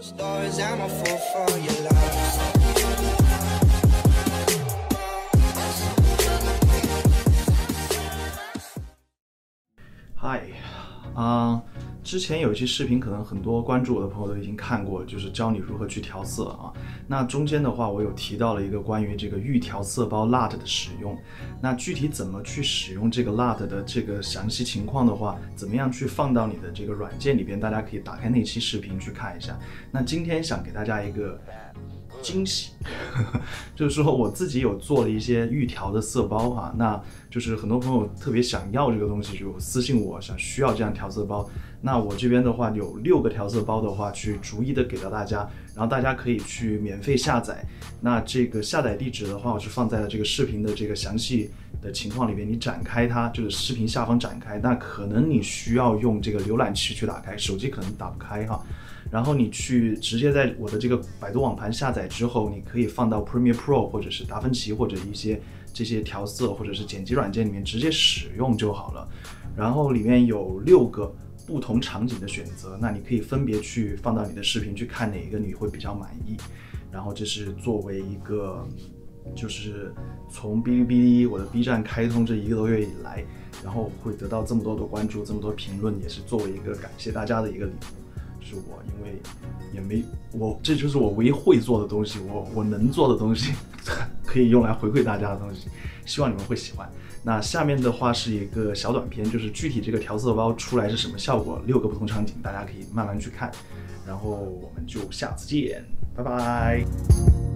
Stories, I'm a fool for your love. 嗨，啊、之前有一期视频，可能很多关注我的朋友都已经看过，就是教你如何去调色啊。那中间的话，我有提到了一个关于这个预调色包 LUT 的使用。那具体怎么去使用这个 LUT 的这个详细情况的话，怎么样去放到你的这个软件里边，大家可以打开那期视频去看一下。那今天想给大家一个惊喜，就是说我自己有做了一些预调的色包哈、那就是很多朋友特别想要这个东西，就私信我想需要这样调色包。那我这边的话有六个调色包的话，去逐一的给到大家，然后大家可以去免费下载。那这个下载地址的话，我是放在了这个视频的这个详细的情况里边，你展开它，就是视频下方展开。那可能你需要用这个浏览器去打开，手机可能打不开哈。然后你去直接在我的这个百度网盘下载之后，你可以放到 Premiere Pro 或者是达芬奇或者一些这些调色或者是剪辑软件里面直接使用就好了。然后里面有六个不同场景的选择，那你可以分别去放到你的视频去看哪一个你会比较满意。然后这是作为一个，就是从哔哩哔哩我的 B 站开通这一个多月以来，然后会得到这么多的关注，这么多评论，也是作为一个感谢大家的一个礼物。是我，因为也没我，这就是我唯一会做的东西，我我能做的东西，可以用来回馈大家的东西，希望你们会喜欢。那下面的话是一个小短片，就是具体这个调色包出来是什么效果，六个不同场景，大家可以慢慢去看。然后我们就下次见，拜拜。